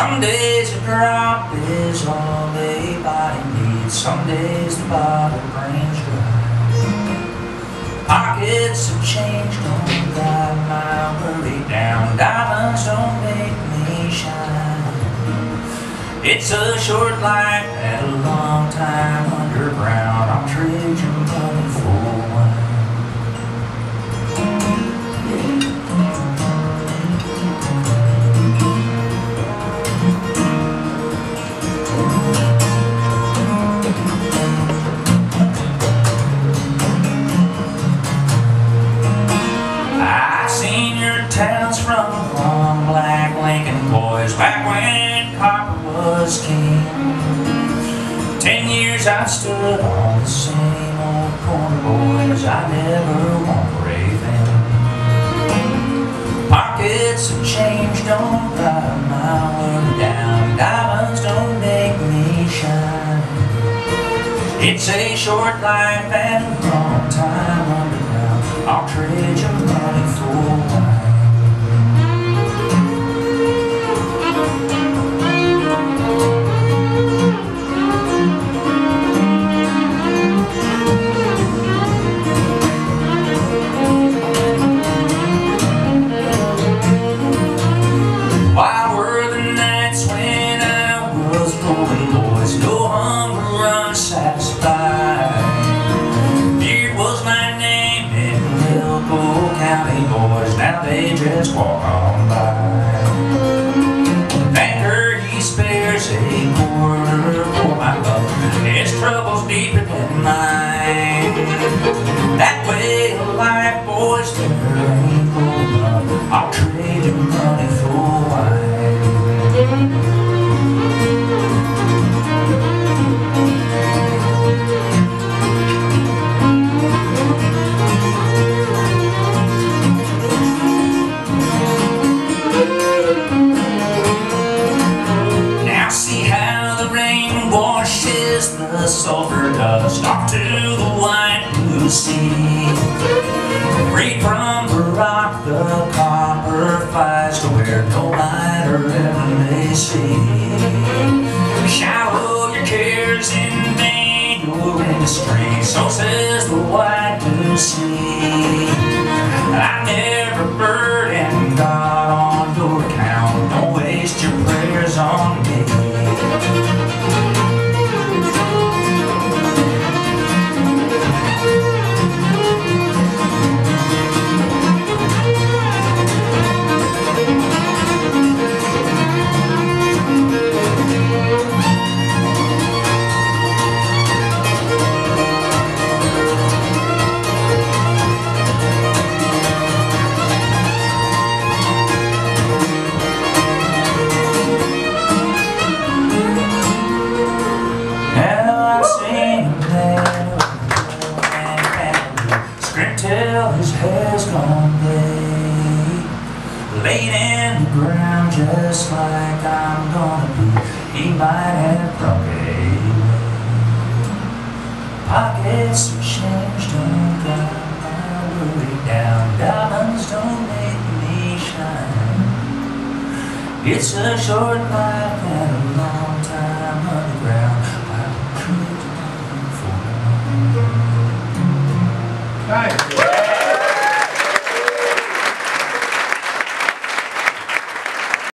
Some days a drop is all a body needs. Some days the bottle brings dry. Pockets of change don't drive my worry down. Diamonds don't make me shine. It's a short life and a long time Boys back when copper was king. Ten years I've stood on the same old corner, boys. I never want raving. Pockets of change don't buy my world down. Diamonds don't make me shine. It's a short life and a long time boys? No hunger unsatisfied. Beard was my name in Milko County, boys. Now they just walk on by. Banker, he spares a quarter for my love. His trouble's deeper Shallow your cares in vain, your industry, so says the white blue sea. I never burden God on your account. Don't waste your prayers on me. Laid in the ground just like I'm gonna be. He might have away. Pockets of change don't drive my worry down. Diamonds don't make me shine. It's a short life and a long